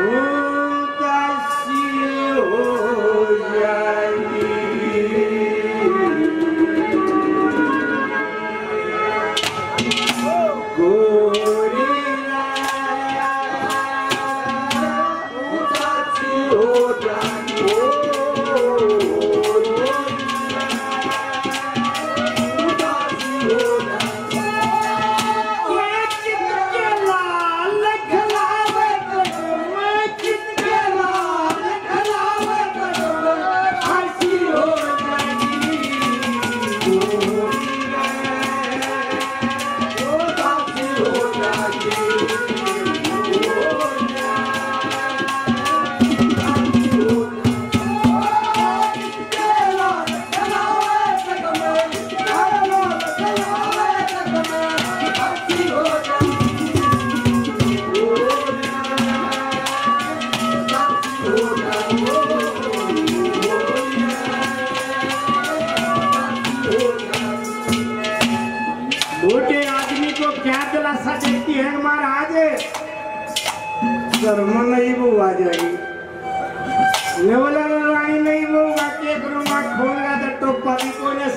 Oh, God. है महाराज शर्म नहीं वो आ जाएगी लेवला रानी नहीं वो बाकी करूँगा खोलगा तो टोपा भी कोने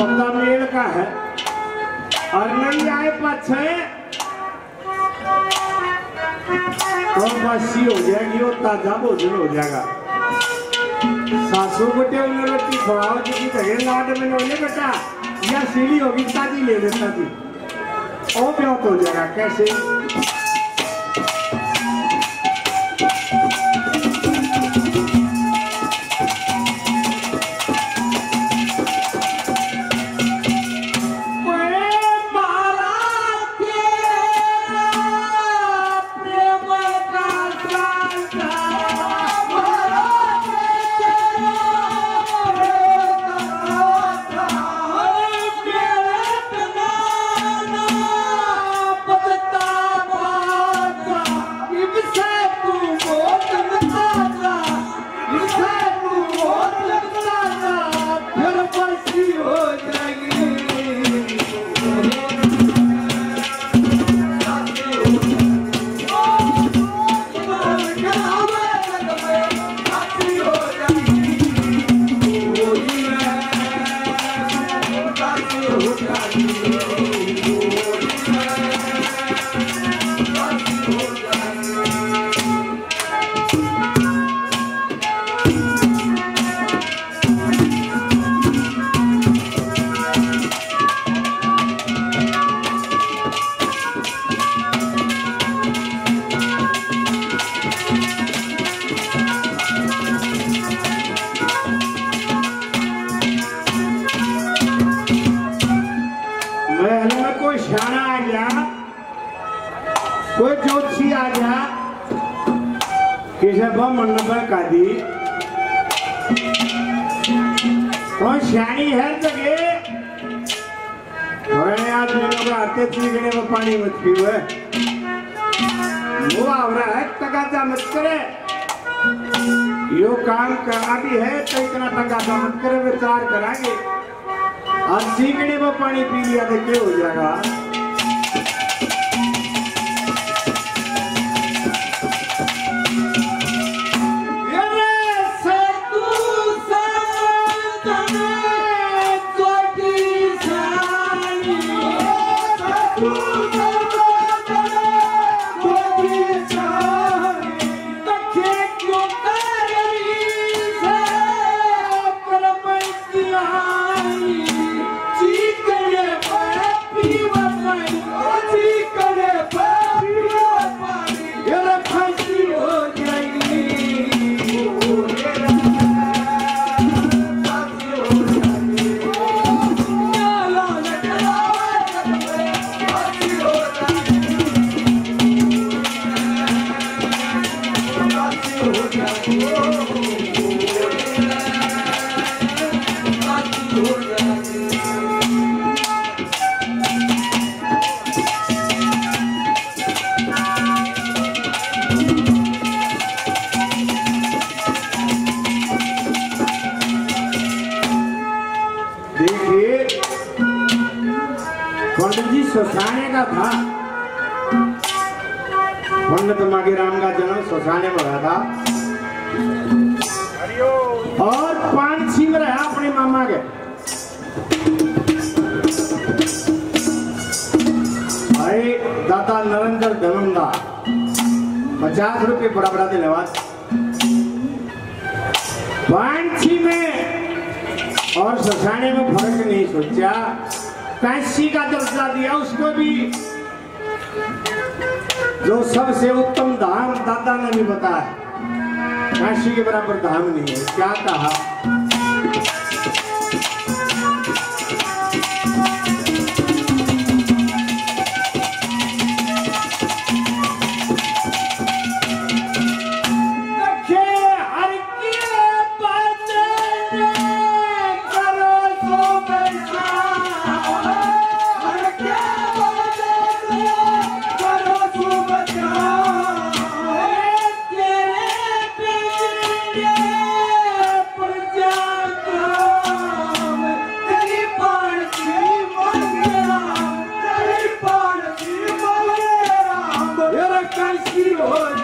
मेल का है। और नहीं आए पाछे तो बासी हो जाएगी और ताज़ा भोजन हो जाएगा। सासू बेटे उन्हें रोटी खवाओ जी धरे लाड में बोले बेटा या सीढ़ी होगी, ताजी ले लेता जी। ओ ब्याह हो जाएगा, कैसे? कोई ज्योतिषी आ गया। किसे बम मंडप का दी? और श्याणी है जगे? और आज मेरे को आते चीकने में पानी मत पीओ, है। वो आवरा है तगादा मत करे। यो काम करना भी है तो इतना तगादा मत करे, विचार करांगे और चीकने में पानी पी लिया तो क्या हो जाएगा? पंडित जी शोषाने का था। पंडित मागीराम का जन्म शोषाने में हुआ था। और पाँच सिंह रहा अपने मामा के। भाई दादा नरेंद्र धनंदा पचास रुपये बड़ा बड़ा धन्यवाद पांची में और शशाने में फ़र्क नहीं सोचा। काशी का दर्जा दिया उसको भी। जो सबसे उत्तम धाम दादा ने भी बताया। काशी के बराबर धाम नहीं है। क्या कहा? হয়